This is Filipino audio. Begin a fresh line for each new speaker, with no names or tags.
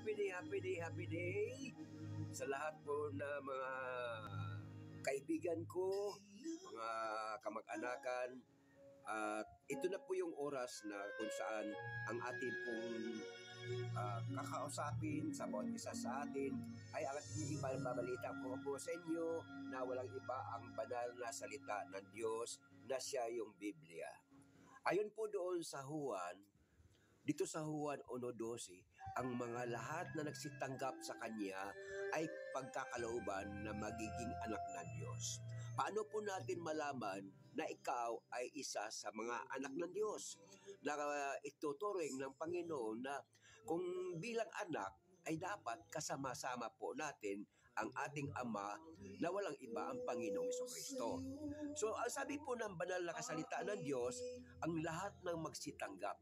happy day, happy day, happy day sa lahat po na mga kaibigan ko, mga kamag-anakan. At ito na po yung oras na kung saan ang ating pong ah, kakausapin sa bawat isa sa atin ay ang ating ibabalita ko po sa inyo na walang iba ang banal na salita ng Diyos na siya yung Biblia. Ayon po doon sa Juan, dito sa Juan 1.12, ang mga lahat na nagsitanggap sa Kanya ay pagkakalooban na magiging anak ng Diyos. Paano po natin malaman na ikaw ay isa sa mga anak ng Diyos? Na ituturing ng Panginoon na kung bilang anak ay dapat kasama-sama po natin ang ating Ama na walang iba ang Panginoong Kristo. So, ang sabi po ng banal na kasalita ng Diyos, ang lahat ng magsitanggap